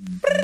Brrr.